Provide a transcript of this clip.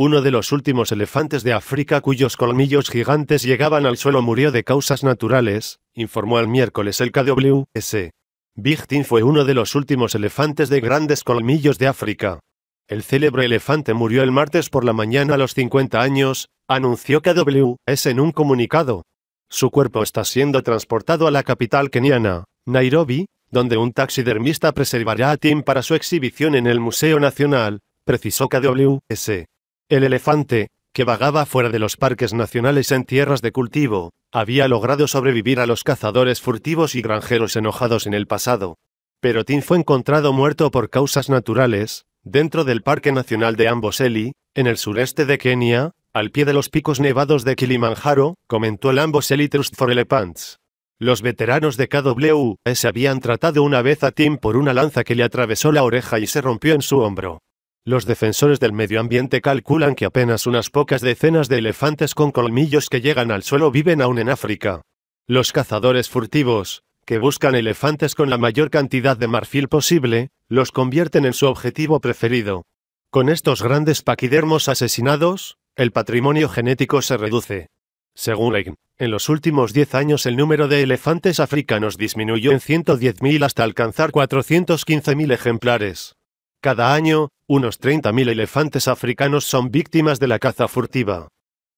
Uno de los últimos elefantes de África cuyos colmillos gigantes llegaban al suelo murió de causas naturales, informó el miércoles el KWS. Big fue uno de los últimos elefantes de grandes colmillos de África. El célebre elefante murió el martes por la mañana a los 50 años, anunció KWS en un comunicado. Su cuerpo está siendo transportado a la capital keniana, Nairobi, donde un taxidermista preservará a Tim para su exhibición en el Museo Nacional, precisó KWS. El elefante, que vagaba fuera de los parques nacionales en tierras de cultivo, había logrado sobrevivir a los cazadores furtivos y granjeros enojados en el pasado. Pero Tim fue encontrado muerto por causas naturales, dentro del Parque Nacional de Amboseli, en el sureste de Kenia, al pie de los picos nevados de Kilimanjaro, comentó el Amboseli Trust for Elephants. Los veteranos de KWS habían tratado una vez a Tim por una lanza que le atravesó la oreja y se rompió en su hombro. Los defensores del medio ambiente calculan que apenas unas pocas decenas de elefantes con colmillos que llegan al suelo viven aún en África. Los cazadores furtivos, que buscan elefantes con la mayor cantidad de marfil posible, los convierten en su objetivo preferido. Con estos grandes paquidermos asesinados, el patrimonio genético se reduce. Según Legn, en los últimos 10 años el número de elefantes africanos disminuyó en 110.000 hasta alcanzar 415.000 ejemplares. Cada año, unos 30.000 elefantes africanos son víctimas de la caza furtiva.